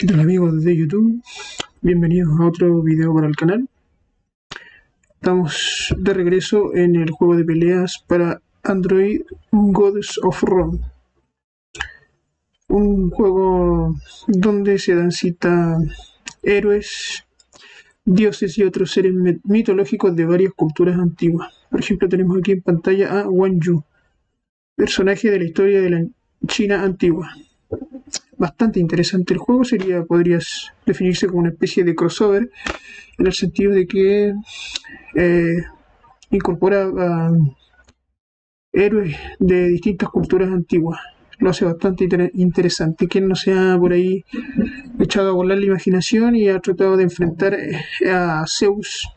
¿Qué tal amigos de YouTube? Bienvenidos a otro video para el canal. Estamos de regreso en el juego de peleas para Android Gods of Rome. Un juego donde se dan cita héroes, dioses y otros seres mitológicos de varias culturas antiguas. Por ejemplo, tenemos aquí en pantalla a Wang Yu, personaje de la historia de la China antigua bastante interesante el juego. Sería, podrías definirse como una especie de crossover, en el sentido de que eh, incorpora a héroes de distintas culturas antiguas. Lo hace bastante interesante. Quien no se ha por ahí echado a volar la imaginación y ha tratado de enfrentar eh, a Zeus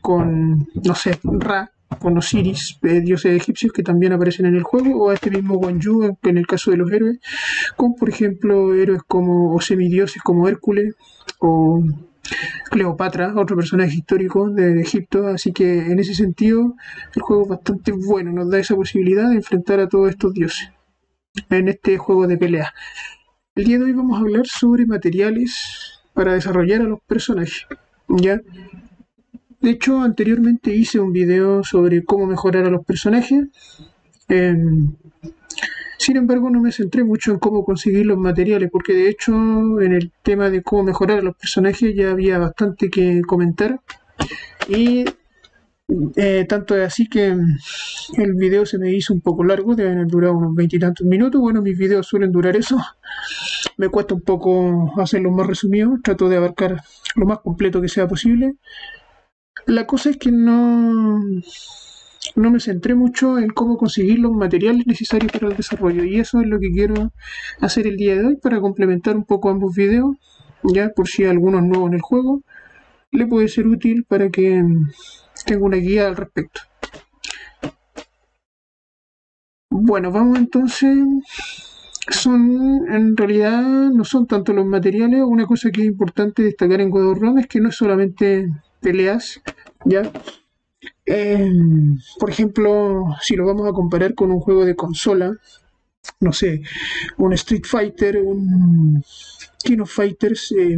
con, no sé, Ra, con Osiris, eh, dioses egipcios que también aparecen en el juego, o a este mismo Wanju en el caso de los héroes, con por ejemplo héroes como, o semidioses como Hércules, o Cleopatra, otro personaje histórico de, Egipto, así que en ese sentido el juego es bastante bueno, nos da esa posibilidad de enfrentar a todos estos dioses en este juego de pelea. El día de hoy vamos a hablar sobre materiales para desarrollar a los personajes. ¿ya? De hecho, anteriormente hice un video sobre cómo mejorar a los personajes. Em, sin embargo, no me centré mucho en cómo conseguir los materiales, porque de hecho en el tema de cómo mejorar a los personajes ya había bastante que comentar. Y eh, tanto es así que el video se me hizo un poco largo, deben haber durado unos veintitantos minutos. Bueno, mis videos suelen durar eso. Me cuesta un poco hacerlo más resumido, trato de abarcar lo más completo que sea posible. La cosa es que no, no me centré mucho en cómo conseguir los materiales necesarios para el desarrollo y eso es lo que quiero hacer el día de hoy para complementar un poco ambos videos, ya por si hay algunos nuevos en el juego, le puede ser útil para que tenga una guía al respecto. Bueno, vamos entonces son en realidad no son tanto los materiales, una cosa que es importante destacar en God of es que no es solamente peleas, ¿ya? Em, por ejemplo, si lo vamos a comparar con un juego de consola, no sé, un Street Fighter, un King of Fighters, eh,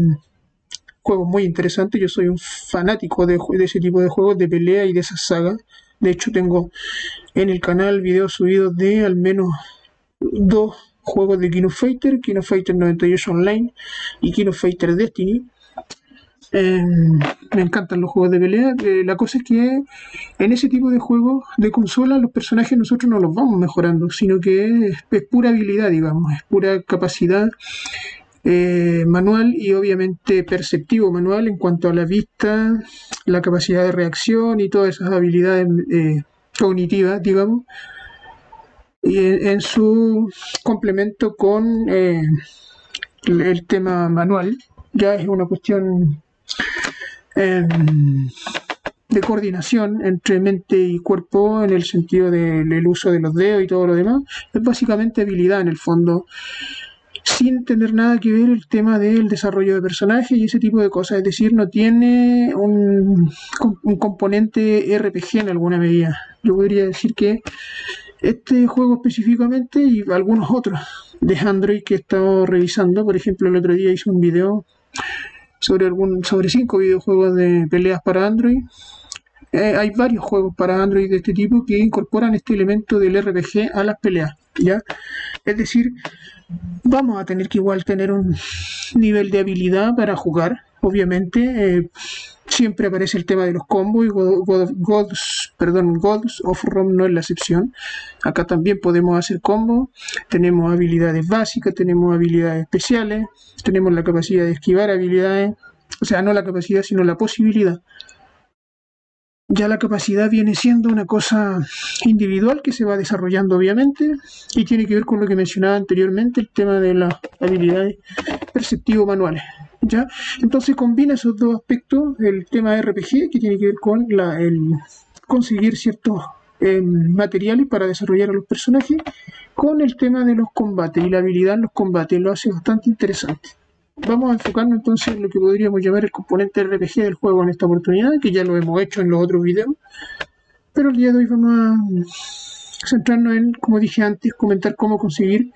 juego muy interesante. Yo soy un fanático de, de, ese tipo de juegos de pelea y de esa saga. De hecho, tengo en el canal videos subidos de al menos dos juegos de King of Fighter, King of Fighter 98 Online y King of Fighter Destiny. Em, me encantan los juegos de pelea. Eh, la cosa es que en ese tipo de juegos de consola los personajes nosotros no los vamos mejorando, sino que es, pura habilidad, digamos, es pura capacidad eh, manual y obviamente perceptivo manual en cuanto a la vista, la capacidad de reacción y todas esas habilidades eh, cognitivas, digamos, y en, su complemento con el tema manual, ya es una cuestión Em, de coordinación entre mente y cuerpo en el sentido del uso de los dedos y todo lo demás. Es básicamente habilidad en el fondo, sin tener nada que ver el tema del desarrollo de personajes y ese tipo de cosas. Es decir, no tiene un, un componente RPG en alguna medida. Yo podría decir que este juego específicamente y algunos otros de Android que he estado revisando, por ejemplo, el otro día hice un video sobre, algún, sobre cinco videojuegos de peleas para Android. Eh, hay varios juegos para Android de este tipo que incorporan este elemento del RPG a las peleas. ¿ya? Es decir, vamos a tener que igual tener un nivel de habilidad para jugar, obviamente. Eh, siempre aparece el tema de los combos y Gods, perdón, Gods of Rome no es la excepción. Acá también podemos hacer combos, tenemos habilidades básicas, tenemos habilidades especiales, tenemos la capacidad de esquivar habilidades, o sea, no la capacidad, sino la posibilidad. Ya la capacidad viene siendo una cosa individual que se va desarrollando obviamente y tiene que ver con lo que mencionaba anteriormente, el tema de las habilidades perceptivo-manuales. ¿ya? Entonces combina esos dos aspectos, el tema RPG que tiene que ver con la, el conseguir ciertos em, materiales para desarrollar a los personajes, con el tema de los combates y la habilidad en los combates, lo hace bastante interesante. Vamos a enfocarnos entonces en lo que podríamos llamar el componente RPG del juego en esta oportunidad, que ya lo hemos hecho en los otros videos. Pero el día de hoy vamos a centrarnos en, como dije antes, comentar cómo conseguir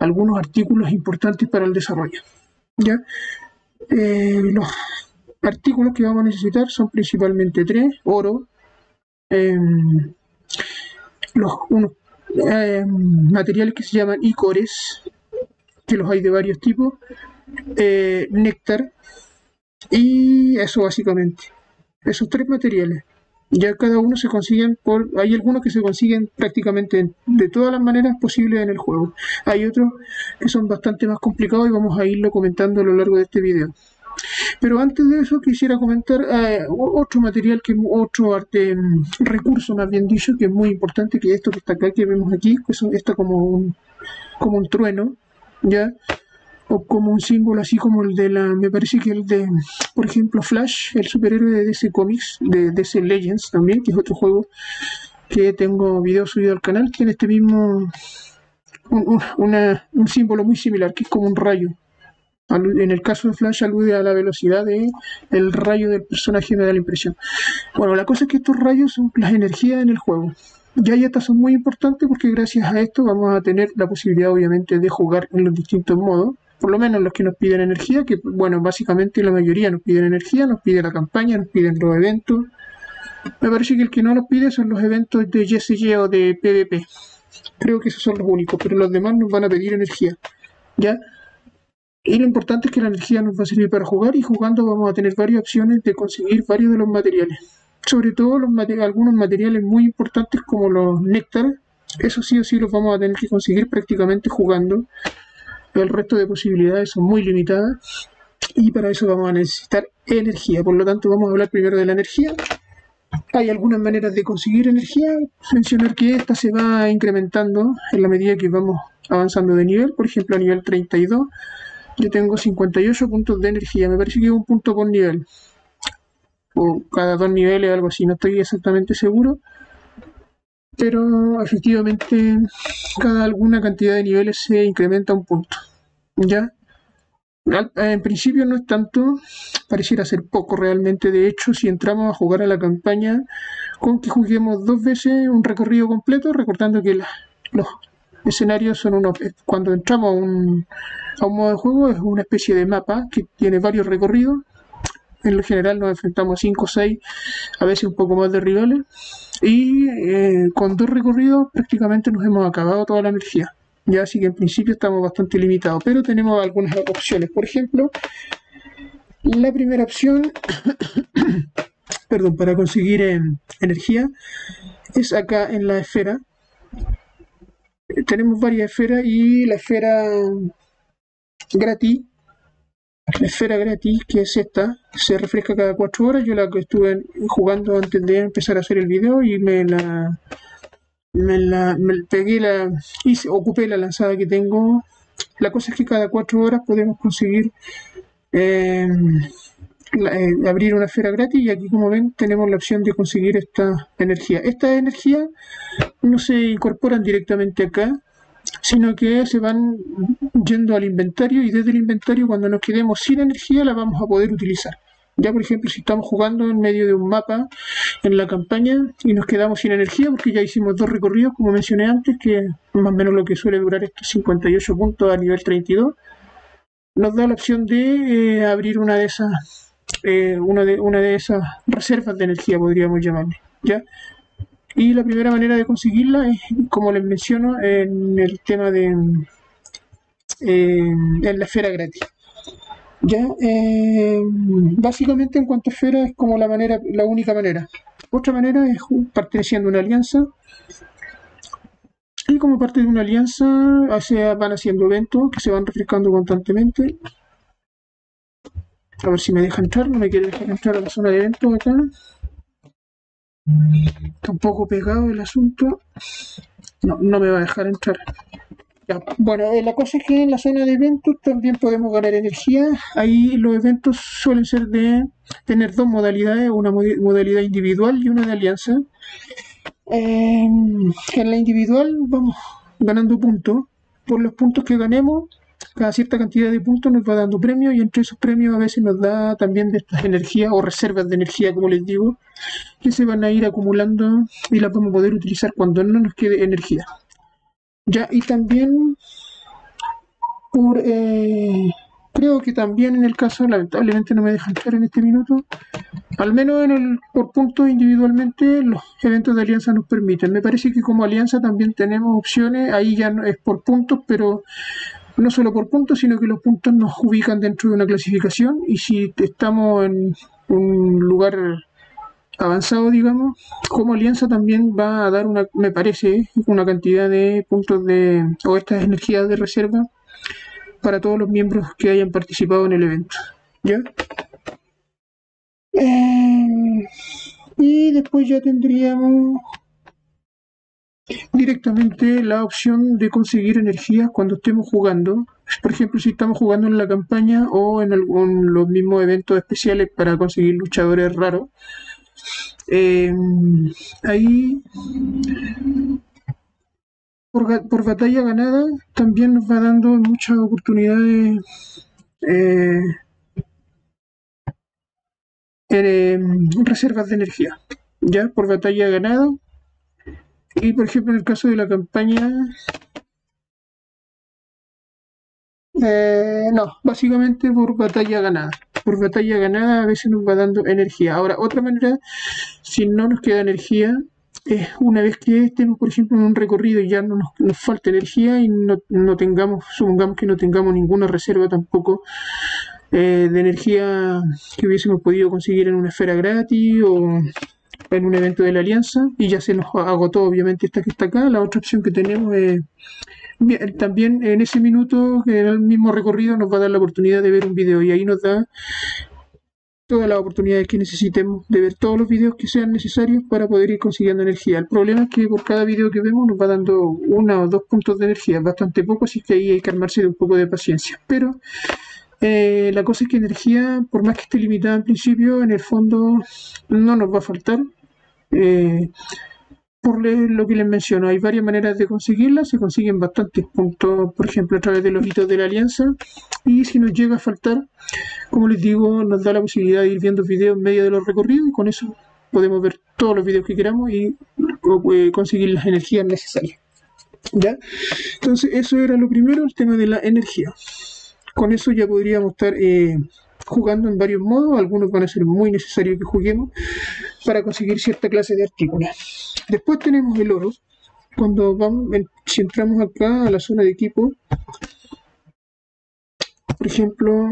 algunos artículos importantes para el desarrollo. ¿ya? Eh, los artículos que vamos a necesitar son principalmente tres, oro, em, los unos em, materiales que se llaman icores, que los hay de varios tipos, eh, néctar, y eso básicamente. Esos tres materiales. Ya cada uno se consiguen por. Hay algunos que se consiguen prácticamente de todas las maneras posibles en el juego. Hay otros que son bastante más complicados y vamos a irlo comentando a lo largo de este video. Pero antes de eso quisiera comentar eh, otro material, que otro arte, mm, recurso más bien dicho, que es muy importante, que esto que está acá, que vemos aquí, que está como un, como un trueno, ¿ya? O como un símbolo así como el de la, me parece que el de, por ejemplo, Flash, el superhéroe de DC Comics, de DC Legends también, que es otro juego que tengo video subido al canal, tiene este mismo, un, un símbolo muy similar, que es como un rayo. En el caso de Flash alude a la velocidad de el rayo del personaje, me da la impresión. Bueno, la cosa es que estos rayos son las energías en el juego. Ya y estas son muy importantes porque gracias a esto vamos a tener la posibilidad obviamente de jugar en los distintos modos por lo menos los que nos piden energía, que bueno, básicamente la mayoría nos piden energía, nos pide la campaña, nos piden los eventos. Me parece que el que no nos pide son los eventos de YSG o de PvP. Creo que esos son los únicos, pero los demás nos van a pedir energía. ¿Ya? Y lo importante es que la energía nos va a servir para jugar y jugando vamos a tener varias opciones de conseguir varios de los materiales. Sobre todo los algunos materiales muy importantes como los néctar. Eso sí o sí los vamos a tener que conseguir prácticamente jugando el resto de posibilidades son muy limitadas y para eso vamos a necesitar energía. Por lo tanto, vamos a hablar primero de la energía. Hay algunas maneras de conseguir energía. Mencionar que esta se va incrementando en la medida que vamos avanzando de nivel. Por ejemplo, a nivel 32 yo tengo 58 puntos de energía. Me parece que es un punto por nivel. O cada dos niveles, algo así. No estoy exactamente seguro pero efectivamente cada alguna cantidad de niveles se incrementa un punto. ¿Ya? En principio no es tanto, pareciera ser poco realmente. De hecho, si entramos a jugar a la campaña con que juguemos dos veces un recorrido completo, recordando que los escenarios son unos. Cuando entramos a un, a un modo de juego, es una especie de mapa que tiene varios recorridos en lo general nos enfrentamos 5 o 6, a veces un poco más de rivales. Y eh, con dos recorridos prácticamente nos hemos acabado toda la energía. Ya así que en principio estamos bastante limitados, pero tenemos algunas opciones. Por ejemplo, la primera opción, perdón, para conseguir eh, energía es acá en la esfera. Tenemos varias esferas y la esfera gratis la esfera gratis, que es esta, se refresca cada 4 horas. Yo la que estuve jugando antes de empezar a hacer el video y me la me la pegué la y ocupé la lanzada que tengo. La cosa es que cada 4 horas podemos conseguir eh, eh, abrir una esfera gratis y aquí como ven tenemos la opción de conseguir esta energía. Esta energía no se incorporan directamente acá, sino que se van yendo al inventario y desde el inventario cuando nos quedemos sin energía la vamos a poder utilizar. Ya por ejemplo si estamos jugando en medio de un mapa en la campaña y nos quedamos sin energía porque ya hicimos dos recorridos como mencioné antes que más o menos lo que suele durar estos 58 puntos a nivel 32 nos da la opción de eh, abrir una de esas eh, una, de, una de esas reservas de energía podríamos llamarle ya y la primera manera de conseguirla es, como les menciono, en el tema de en la esfera gratis. Ya, eh, básicamente en cuanto a esfera es como la manera, la única manera. Otra manera es perteneciendo a una alianza. Y como parte de una alianza van haciendo eventos que se van refrescando constantemente. A ver si me deja entrar, no me quiere dejar entrar a la zona de eventos acá. Está un poco pegado el asunto. No, no me va a dejar entrar. Bueno, eh, la cosa es que en la zona de eventos también podemos ganar energía. Ahí los eventos suelen ser de tener dos modalidades, una modalidad individual y una de alianza. en la individual vamos ganando puntos. Por los puntos que ganemos, cada cierta cantidad de puntos nos va dando premios y entre esos premios a veces nos da también de estas energías o reservas de energía, como les digo, que se van a ir acumulando y las vamos a poder utilizar cuando no nos quede energía. Ya, y también por, eh, creo que también en el caso, lamentablemente no me deja entrar en este minuto, al menos en el por puntos individualmente los eventos de alianza nos permiten. Me parece que como alianza también tenemos opciones, ahí ya no es por puntos, pero no solo por puntos, sino que los puntos nos ubican dentro de una clasificación y si estamos en un lugar avanzado, digamos, como alianza también va a dar una, me parece, una cantidad de puntos de, o estas energías de reserva para todos los miembros que hayan participado en el evento. ¿Ya? Eh, y después ya tendríamos directamente la opción de conseguir energías cuando estemos jugando. Por ejemplo, si estamos jugando en la campaña o en algún, los mismos eventos especiales para conseguir luchadores raros. Eh, ahí, por, batalla ganada, también nos va dando muchas oportunidades eh, en reservas de energía. Ya, por batalla ganada. Y por ejemplo, en el caso de la campaña, eh, no, básicamente por batalla ganada por batalla ganada a veces nos va dando energía. Ahora, otra manera, si no nos queda energía, es una vez que estemos, por ejemplo, en un recorrido y ya no nos, falta energía y no, no, tengamos, supongamos que no tengamos ninguna reserva tampoco eh, de energía que hubiésemos podido conseguir en una esfera gratis o en un evento de la alianza y ya se nos agotó obviamente esta que está acá, la otra opción que tenemos es también en ese minuto, en el mismo recorrido, nos va a dar la oportunidad de ver un video y ahí nos da todas las oportunidades que necesitemos de ver todos los videos que sean necesarios para poder ir consiguiendo energía. El problema es que por cada video que vemos nos va dando una o dos puntos de energía, bastante poco, así que ahí hay que armarse de un poco de paciencia. Pero eh, la cosa es que energía, por más que esté limitada en principio, en el fondo no nos va a faltar. Eh, por lo que les menciono, hay varias maneras de conseguirla, se consiguen bastantes puntos, por ejemplo, a través de los hitos de la alianza, y si nos llega a faltar, como les digo, nos da la posibilidad de ir viendo videos en medio de los recorridos, y con eso podemos ver todos los videos que queramos y eh, conseguir las energías necesarias. ¿Ya? Entonces, eso era lo primero, el tema de la energía. Con eso ya podríamos estar eh, jugando en varios modos, algunos van a ser muy necesarios que juguemos para conseguir cierta clase de artículos. Después tenemos el oro. Cuando vamos, si entramos acá a la zona de equipo, por ejemplo,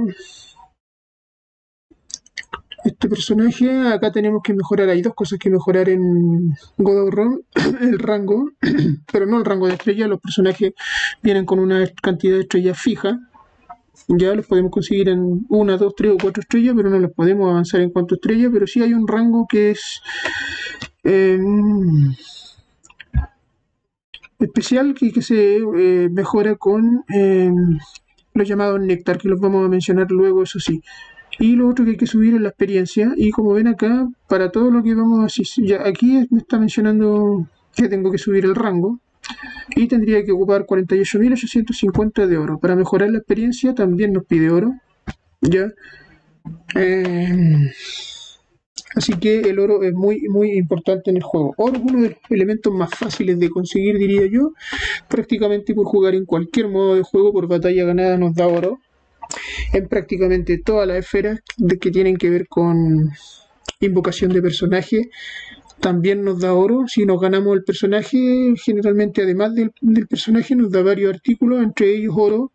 este personaje, acá tenemos que mejorar, hay dos cosas que mejorar en God of War, el rango, pero no el rango de estrella, los personajes vienen con una cantidad de estrellas fija, ya los podemos conseguir en una, dos, tres o cuatro estrellas, pero no los podemos avanzar en cuanto estrellas, pero sí hay un rango que es em, especial que, que se eh, mejora con em, los llamados néctar, que los vamos a mencionar luego, eso sí. Y lo otro que hay que subir es la experiencia. Y como ven acá, para todo lo que vamos a ya aquí me está mencionando que tengo que subir el rango y tendría que ocupar 48.850 de oro. Para mejorar la experiencia también nos pide oro. ¿ya? Eh, así que el oro es muy, muy importante en el juego. Oro es uno de los elementos más fáciles de conseguir, diría yo. Prácticamente por jugar en cualquier modo de juego, por batalla ganada nos da oro. En prácticamente todas las esferas que tienen que ver con invocación de personaje también nos da oro. Si nos ganamos el personaje, generalmente además del, personaje nos da varios artículos, entre ellos oro,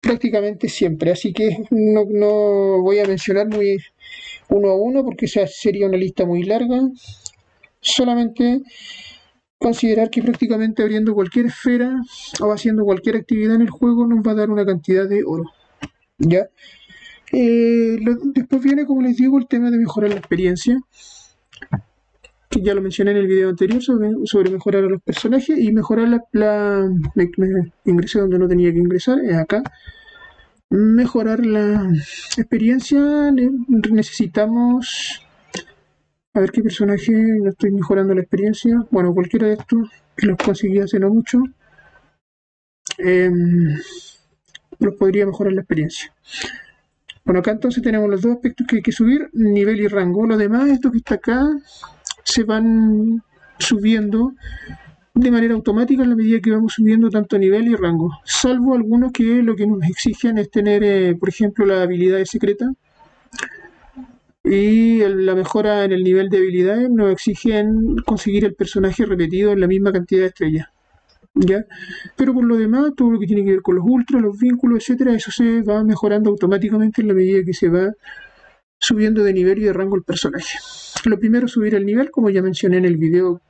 prácticamente siempre. Así que no, voy a mencionar muy uno a uno porque esa sería una lista muy larga. Solamente considerar que prácticamente abriendo cualquier esfera o haciendo cualquier actividad en el juego nos va a dar una cantidad de oro. ¿Ya? Eh, después viene, como les digo, el tema de mejorar la experiencia que ya lo mencioné en el video anterior sobre, mejorar a los personajes y mejorar la, me, ingresé donde no tenía que ingresar, es acá. Mejorar la experiencia necesitamos a ver qué personaje no estoy mejorando la experiencia. Bueno cualquiera de estos que los conseguí hace no mucho em, los podría mejorar la experiencia. Bueno acá entonces tenemos los dos aspectos que hay que subir nivel y rango. Lo demás esto que está acá se van subiendo de manera automática en la medida que vamos subiendo tanto nivel y rango, salvo algunos que lo que nos exigen es tener, eh, por ejemplo, la habilidad secreta y la mejora en el nivel de habilidades nos exigen conseguir el personaje repetido en la misma cantidad de estrellas. ¿Ya? Pero por lo demás, todo lo que tiene que ver con los ultras, los vínculos, etcétera, eso se va mejorando automáticamente en la medida que se va subiendo de nivel y de rango el personaje. Lo primero es subir el nivel, como ya mencioné en el video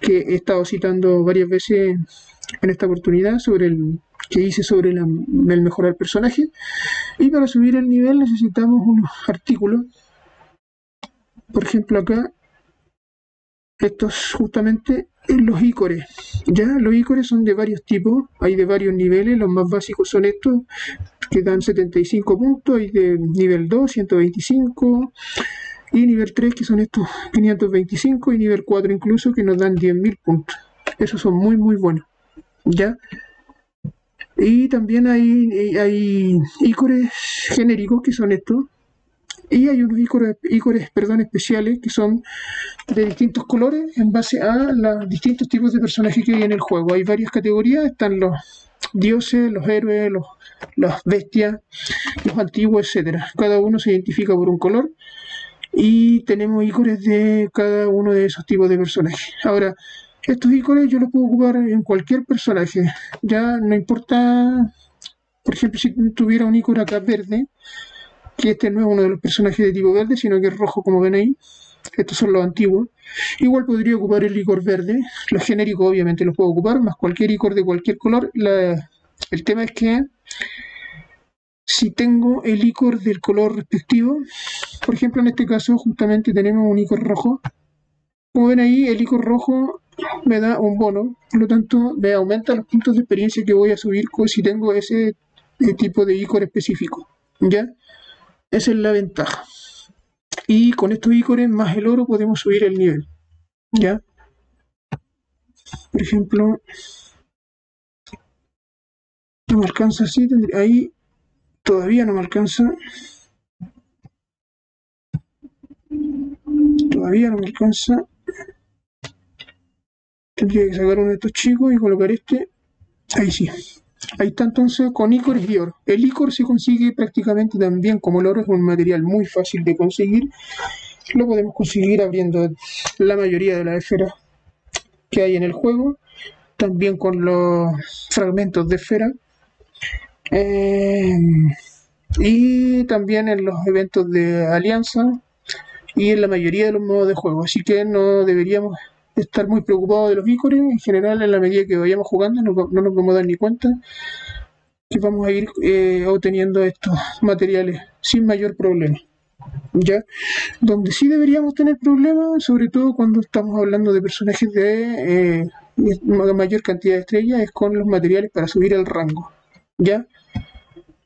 que he estado citando varias veces en esta oportunidad sobre el que hice sobre el mejorar personaje. Y para subir el nivel necesitamos unos artículos. Por ejemplo acá, estos justamente los ícores. Ya, los ícores son de varios tipos, hay de varios niveles, los más básicos son estos, que dan 75 puntos, hay de nivel 2, 125, y nivel 3, que son estos 525, y nivel 4 incluso, que nos dan 10.000 puntos. Esos son muy, muy buenos. ¿Ya? Y también hay, hay ícores genéricos, que son estos, y hay unos ícores, perdón, especiales que son de distintos colores en base a los distintos tipos de personajes que hay en el juego. Hay varias categorías, están los dioses, los héroes, los, las bestias, los antiguos, etcétera. Cada uno se identifica por un color y tenemos ícones de cada uno de esos tipos de personajes. Ahora, estos ícones yo los puedo ocupar en cualquier personaje. Ya no importa, por ejemplo, si tuviera un ícono acá verde, que este no es uno de los personajes de tipo verde, sino que es rojo como ven ahí. Estos son los antiguos. Igual podría ocupar el icor verde. Los genéricos obviamente los puedo ocupar, más cualquier icor de cualquier color. el tema es que si tengo el icor del color respectivo, por ejemplo en este caso justamente tenemos un icor rojo. Como ven ahí, el icor rojo me da un bono, por lo tanto me aumenta los puntos de experiencia que voy a subir si tengo ese tipo de icor específico. ¿Ya? Esa es la ventaja. Y con estos ícones más el oro podemos subir el nivel. ¿Ya? Por ejemplo, no me alcanza así, ahí todavía no me alcanza. Todavía no me alcanza. Tendría que sacar uno de estos chicos y colocar este. Ahí sí. Ahí está entonces con icores y oro. El icor se consigue prácticamente también como el oro es un material muy fácil de conseguir. Lo podemos conseguir abriendo la mayoría de las esferas que hay en el juego. También con los fragmentos de esfera. Eh, y también en los eventos de alianza y en la mayoría de los modos de juego. Así que no deberíamos estar muy preocupado de los ícones. En general, en la medida que vayamos jugando, no, nos vamos a dar ni cuenta que vamos a ir eh, obteniendo estos materiales sin mayor problema. ¿Ya? Donde sí deberíamos tener problemas, sobre todo cuando estamos hablando de personajes de eh, mayor cantidad de estrellas, es con los materiales para subir el rango. ¿Ya?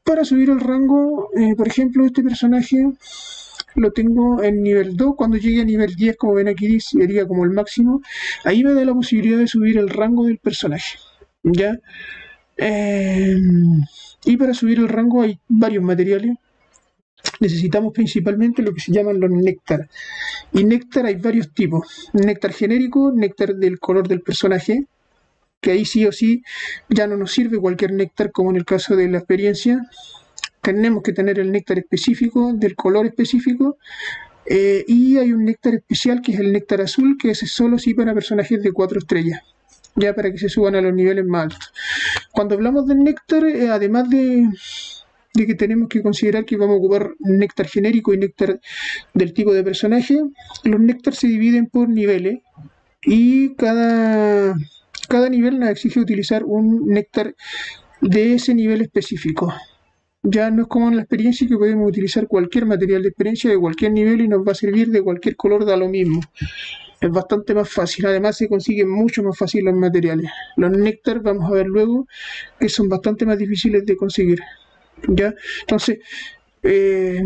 Para subir el rango, eh, por ejemplo, este personaje lo tengo en nivel 2, cuando llegue a nivel 10, como ven aquí, sería como el máximo, ahí me da la posibilidad de subir el rango del personaje, ¿ya? Em, y para subir el rango hay varios materiales, necesitamos principalmente lo que se llaman los néctar. Y néctar hay varios tipos. Néctar genérico, néctar del color del personaje, que ahí sí o sí ya no nos sirve cualquier néctar como en el caso de la experiencia, tenemos que tener el néctar específico, del color específico, eh, y hay un néctar especial que es el néctar azul, que es solo sí para personajes de 4 estrellas, ya para que se suban a los niveles más altos. Cuando hablamos del néctar, eh, además de, de que tenemos que considerar que vamos a ocupar néctar genérico y néctar del tipo de personaje, los néctar se dividen por niveles y cada, cada nivel nos exige utilizar un néctar de ese nivel específico ya no es como en la experiencia que podemos utilizar cualquier material de experiencia de cualquier nivel y nos va a servir de cualquier color, da lo mismo. Es bastante más fácil, además se consiguen mucho más fácil los materiales. Los néctar, vamos a ver luego, que son bastante más difíciles de conseguir. ¿Ya? Entonces, eh,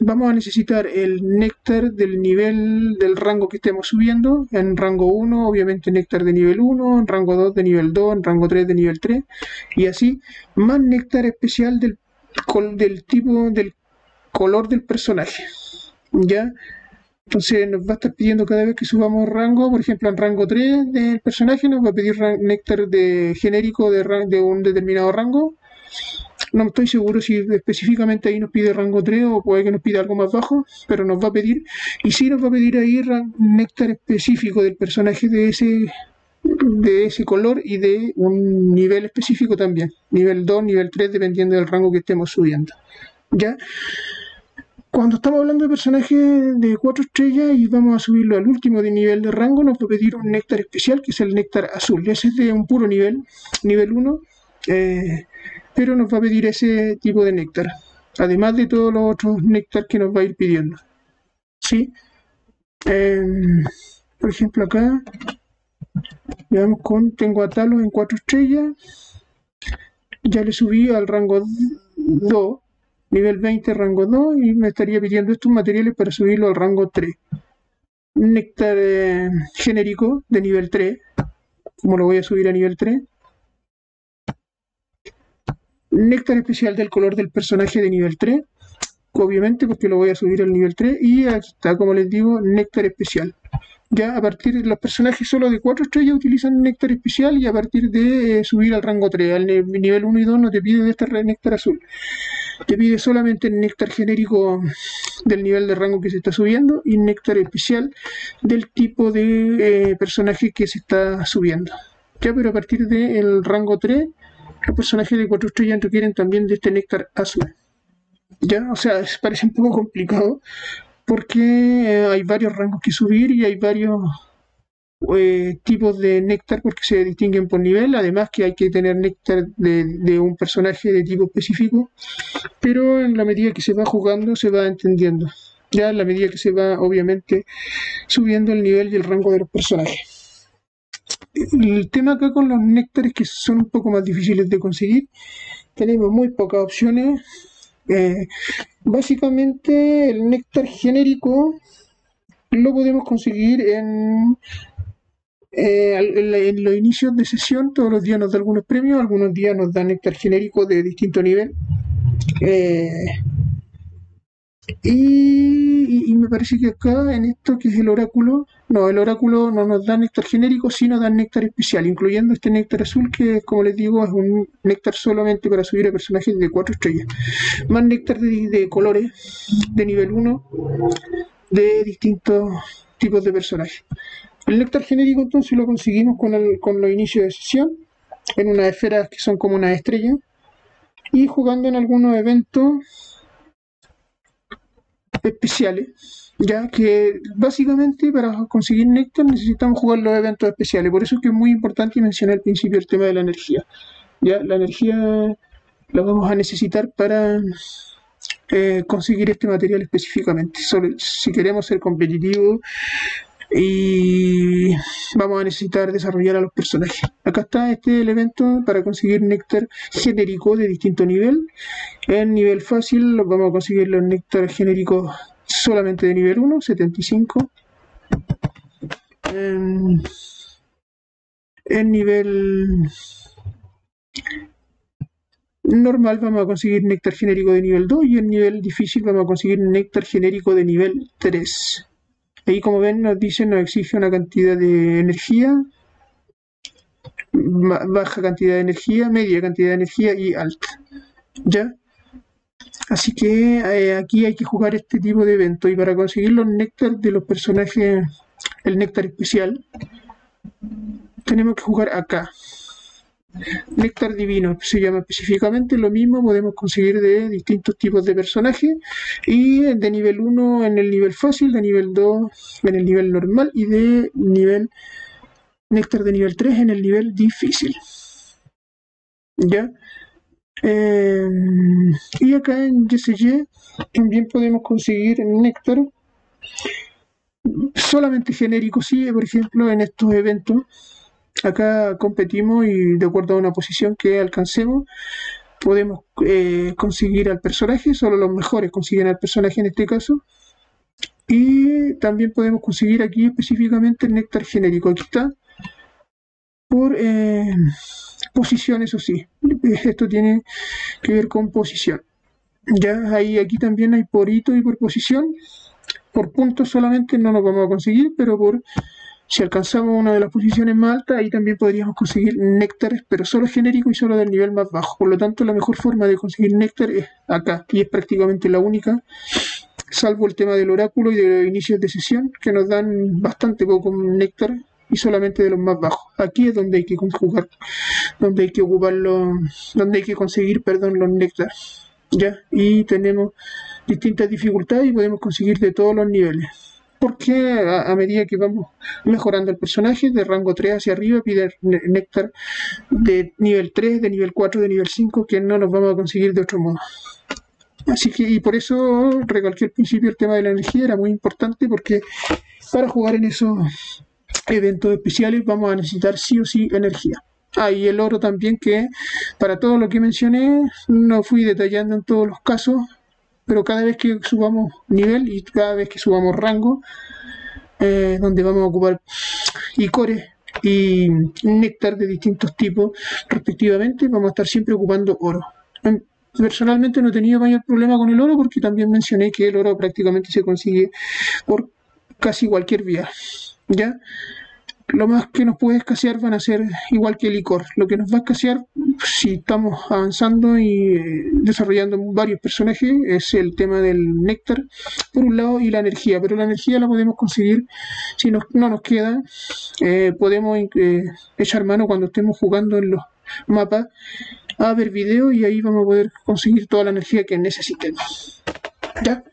vamos a necesitar el néctar del nivel del rango que estemos subiendo. En rango 1, obviamente néctar de nivel 1, en rango 2 de nivel 2, en rango 3 de nivel 3, y así, más néctar especial del del tipo del color del personaje. ¿Ya? Entonces nos va a estar pidiendo cada vez que subamos rango, por ejemplo en rango 3 del personaje nos va a pedir néctar de genérico de, de un determinado rango. No estoy seguro si específicamente ahí nos pide rango 3 o puede que nos pida algo más bajo, pero nos va a pedir, y sí nos va a pedir ahí néctar específico del personaje de ese de ese color y de un nivel específico también, nivel 2, nivel 3, dependiendo del rango que estemos subiendo. ¿Ya? Cuando estamos hablando de personajes de 4 estrellas y vamos a subirlo al último de nivel de rango, nos va a pedir un néctar especial, que es el néctar azul. Ese es de un puro nivel, nivel 1, eh, pero nos va a pedir ese tipo de néctar, además de todos los otros néctar que nos va a ir pidiendo. ¿Sí? Em, por ejemplo, acá, veamos con, tengo a Talos en 4 estrellas, ya le subí al rango 2 nivel 20 rango 2 y me estaría pidiendo estos materiales para subirlo al rango 3. Néctar eh, genérico de nivel 3, como lo voy a subir a nivel 3. Néctar especial del color del personaje de nivel 3, obviamente porque lo voy a subir al nivel 3. Y aquí está, como les digo, néctar especial. Ya a partir de los personajes solo de 4 estrellas utilizan néctar especial y a partir de eh, subir al rango 3, al nivel 1 y 2 no te pide de este néctar azul te pide solamente néctar genérico del nivel de rango que se está subiendo y néctar especial del tipo de eh, personaje que se está subiendo. Ya, pero a partir del rango 3, los personajes de 4 estrellas requieren también de este néctar azul. Ya, o sea, parece un poco complicado porque eh, hay varios rangos que subir y hay varios eh, tipos de néctar porque se distinguen por nivel, además que hay que tener néctar de, un personaje de tipo específico, pero en la medida que se va jugando se va entendiendo, ya en la medida que se va obviamente subiendo el nivel y el rango de los personajes. El tema acá con los néctares que son un poco más difíciles de conseguir, tenemos muy pocas opciones. Eh, básicamente el néctar genérico lo podemos conseguir en eh, en, los inicios de sesión todos los días nos da algunos premios, algunos días nos dan néctar genérico de distinto nivel. Eh, y, me parece que acá en esto que es el oráculo, no, el oráculo no nos da néctar genérico, sino da néctar especial, incluyendo este néctar azul que como les digo es un néctar solamente para subir a personajes de 4 estrellas. Más néctar de, de colores de nivel 1 de distintos tipos de personajes. El néctar genérico entonces lo conseguimos con, el, con los inicios de sesión, en unas esferas que son como una estrella, y jugando en algunos eventos especiales, ya que básicamente para conseguir néctar necesitamos jugar los eventos especiales, por eso es que es muy importante mencionar al principio el tema de la energía. Ya la energía la vamos a necesitar para eh, conseguir este material específicamente. si queremos ser competitivos y vamos a necesitar desarrollar a los personajes. Acá está este elemento para conseguir néctar genérico de distinto nivel. En nivel fácil vamos a conseguir los néctar genéricos solamente de nivel 1, 75. En, en nivel normal vamos a conseguir néctar genérico de nivel 2 y en nivel difícil vamos a conseguir néctar genérico de nivel 3. Ahí como ven nos dice nos exige una cantidad de energía, baja cantidad de energía, media cantidad de energía y alta. ¿Ya? Así que eh, aquí hay que jugar este tipo de evento y para conseguir los néctar de los personajes, el néctar especial, tenemos que jugar acá. Néctar divino se llama específicamente, lo mismo podemos conseguir de distintos tipos de personajes y de nivel 1 en el nivel fácil, de nivel 2 en el nivel normal y de nivel néctar de nivel 3 en el nivel difícil. ¿Ya? Em, y acá en YSY también podemos conseguir néctar solamente genérico, sí, por ejemplo, en estos eventos Acá competimos y de acuerdo a una posición que alcancemos, podemos eh, conseguir al personaje, solo los mejores consiguen al personaje en este caso. Y también podemos conseguir aquí específicamente el néctar genérico. Aquí está. Por eh, posición, eso sí. Esto tiene que ver con posición. Ya ahí aquí también hay por hito y por posición. por puntos solamente no nos vamos a conseguir, pero por si alcanzamos una de las posiciones más altas, ahí también podríamos conseguir néctares, pero solo genérico y solo del nivel más bajo. Por lo tanto, la mejor forma de conseguir néctar es acá, y es prácticamente la única, salvo el tema del oráculo y de los inicios de sesión, que nos dan bastante poco néctar y solamente de los más bajos. Aquí es donde hay que conjugar, donde hay que ocuparlo, donde hay que conseguir, perdón, los néctar. ¿Ya? Y tenemos distintas dificultades y podemos conseguir de todos los niveles porque a, medida que vamos mejorando el personaje, de rango 3 hacia arriba, pide néctar de nivel 3, de nivel 4, de nivel 5, que no nos vamos a conseguir de otro modo. Así que, y por eso recalqué al principio el tema de la energía, era muy importante porque para jugar en esos eventos especiales vamos a necesitar sí o sí energía. Ah, el oro también, que para todo lo que mencioné, no fui detallando en todos los casos, pero cada vez que subamos nivel y cada vez que subamos rango, eh, donde vamos a ocupar icores y néctar de distintos tipos respectivamente, vamos a estar siempre ocupando oro. Personalmente no he tenido mayor problema con el oro porque también mencioné que el oro prácticamente se consigue por casi cualquier vía. ¿Ya? Lo más que nos puede escasear van a ser igual que el licor. Lo que nos va a escasear, si estamos avanzando y eh, desarrollando varios personajes, es el tema del néctar, por un lado, y la energía. Pero la energía la podemos conseguir si no nos queda. Eh, podemos eh, echar mano cuando estemos jugando en los mapas a ver video y ahí vamos a poder conseguir toda la energía que necesitemos. ¿Ya?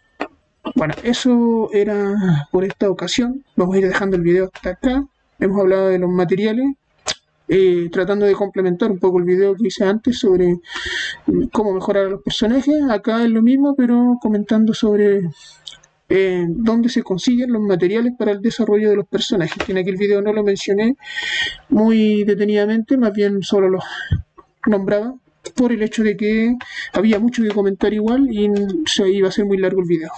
Bueno, eso era por esta ocasión. Vamos a ir dejando el video hasta acá hemos hablado de los materiales, eh, tratando de complementar un poco el video que hice antes sobre cómo mejorar a los personajes. Acá es lo mismo, pero comentando sobre eh, dónde se consiguen los materiales para el desarrollo de los personajes. En aquel video no lo mencioné muy detenidamente, más bien solo lo nombraba por el hecho de que había mucho que comentar igual y se iba a ser muy largo el video.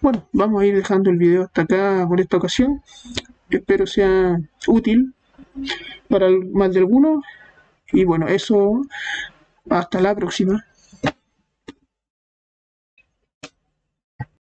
Bueno, vamos a ir dejando el video hasta acá por esta ocasión espero sea útil para más de alguno. Y bueno, eso, hasta la próxima.